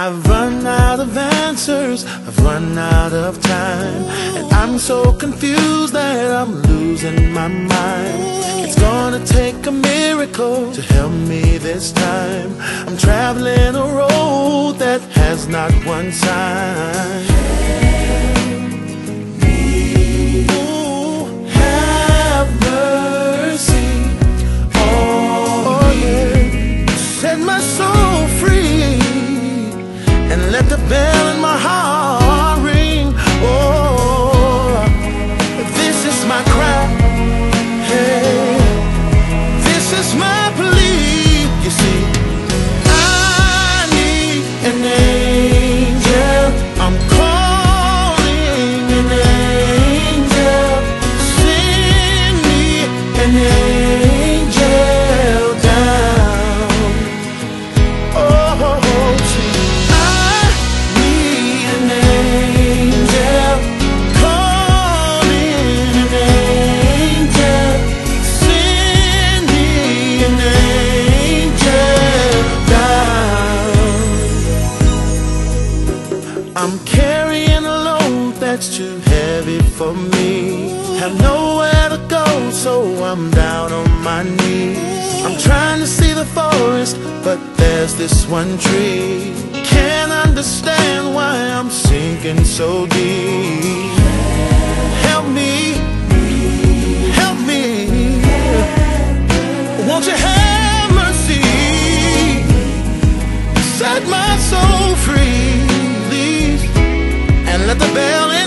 I've run out of answers, I've run out of time. And I'm so confused that I'm losing my mind. It's gonna take a miracle to help me this time. I'm traveling a road that has not one sign let the bell in my heart I'm carrying a load that's too heavy for me. Have nowhere to go, so I'm down on my knees. I'm trying to see the forest, but there's this one tree. Can't understand why I'm sinking so deep. Help me, help me. Won't you have mercy? Set my let the bell